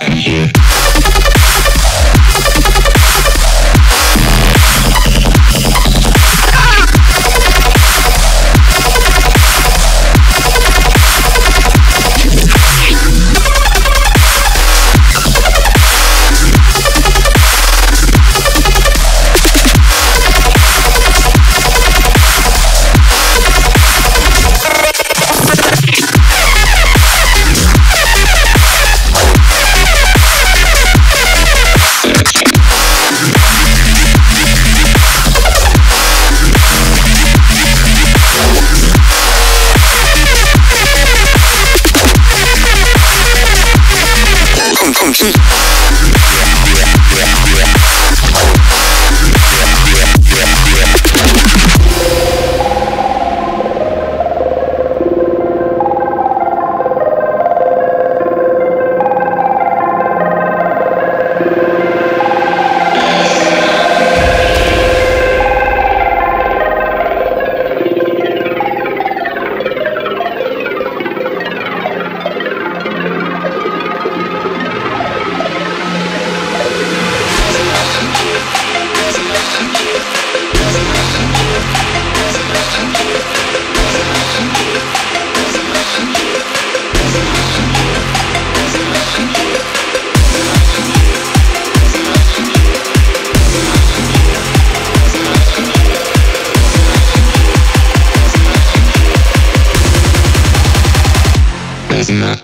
I. There's Charisma.